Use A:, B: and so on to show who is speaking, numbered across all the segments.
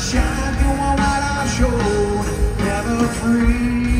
A: shine, go on while I show, never free.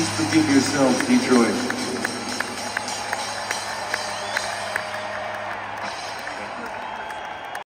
A: please forgive yourself, Detroit.